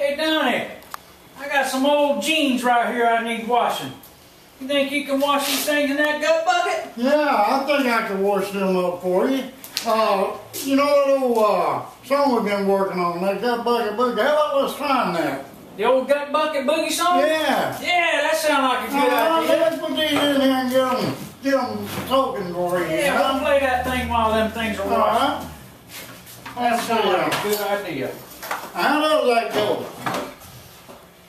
Hey, Donnie, I got some old jeans right here I need washing. You think you can wash these things in that gut bucket? Yeah, I think I can wash them up for you. Uh, you know that old uh, song we've been working on, that Gut Bucket Boogie. How about let's find that? The old gut bucket boogie song? Yeah. Yeah, that sounds like a good Uh, idea. let's put these in here and get them, get them talking for you. Yeah, we'll play that thing while them things are washing. right. That sounds like a good idea. How does that go?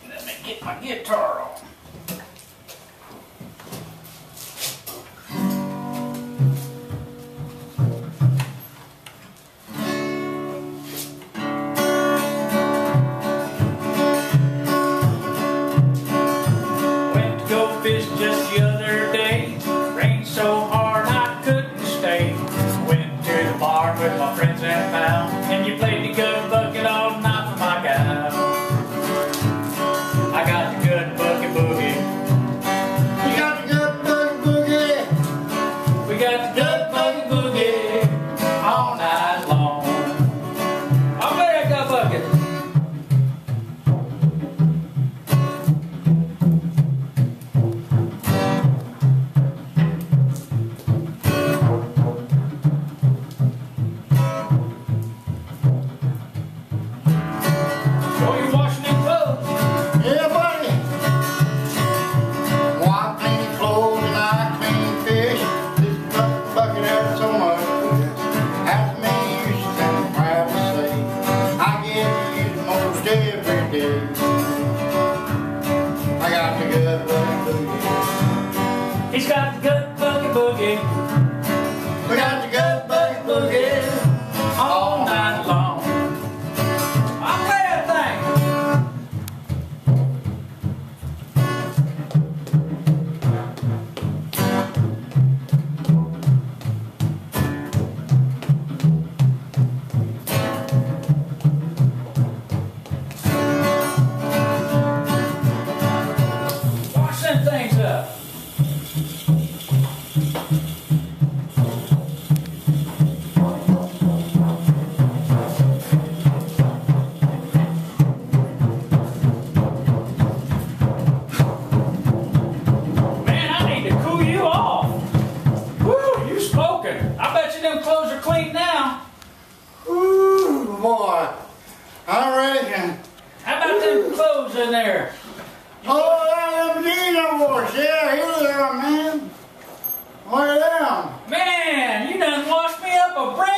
Let me get my guitar on. Got the gut bucket boogie. boy. I reckon. How about them clothes in there? Oh, them Nina wash. Yeah, here they are, man. What are them. Man, you done washed me up a breath.